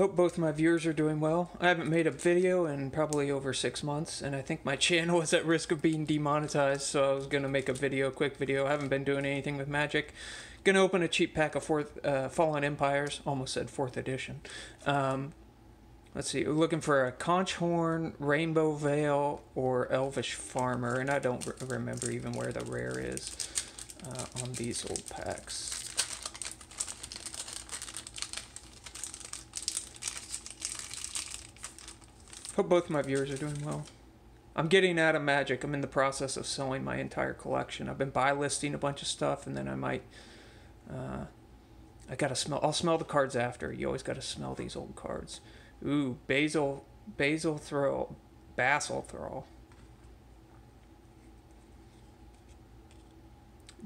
Hope both my viewers are doing well. I haven't made a video in probably over six months, and I think my channel is at risk of being demonetized, so I was gonna make a video, quick video. I haven't been doing anything with Magic. Gonna open a cheap pack of fourth uh, Fallen Empires. Almost said fourth edition. Um, let's see. Looking for a Conch Horn, Rainbow Vale, or Elvish Farmer, and I don't re- remember even where the rare is uh, on these old packs. Hope both my viewers are doing well. I'm getting out of magic. I'm in the process of selling my entire collection. I've been buy listing a bunch of stuff, and then I might. Uh, I gotta smell. I'll smell the cards after. You always gotta smell these old cards. Ooh, Basal, Basal Thrull, Basal Thrull.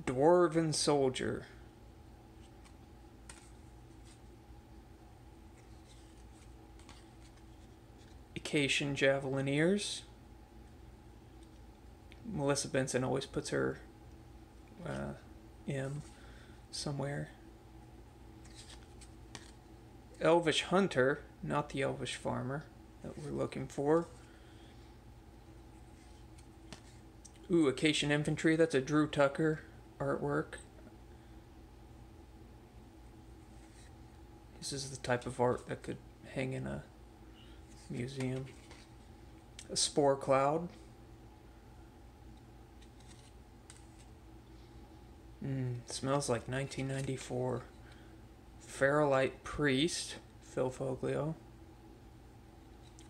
Dwarven soldier. Icatian Javelineers. Melissa Benson always puts her uh, M somewhere. Elvish Hunter, not the Elvish Farmer that we're looking for. Ooh, Icatian Infantry, that's a Drew Tucker artwork. This is the type of art that could hang in a museum. A spore cloud. Mm, smells like 1994. Feralite Priest, Phil Foglio.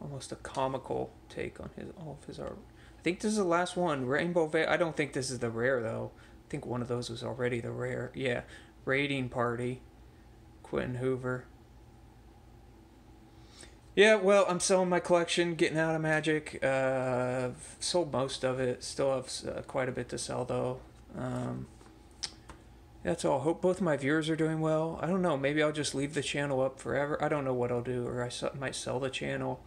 Almost a comical take on his all of his art. I think this is the last one. Rainbow Vale. I don't think this is the rare though. I think one of those was already the rare. Yeah, Raiding Party, Quinton Hoover. Yeah, well, I'm selling my collection, getting out of Magic. Uh, sold most of it. Still have uh, quite a bit to sell, though. Um, that's all. Hope both my viewers are doing well. I don't know. Maybe I'll just leave the channel up forever. I don't know what I'll do, or I might sell the channel.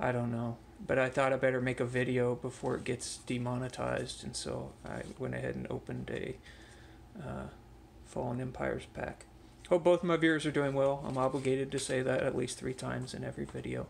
I don't know. But I thought I better make a video before it gets demonetized, and so I went ahead and opened a uh, Fallen Empires pack. Hope both my viewers are doing well. I'm obligated to say that at least three times in every video.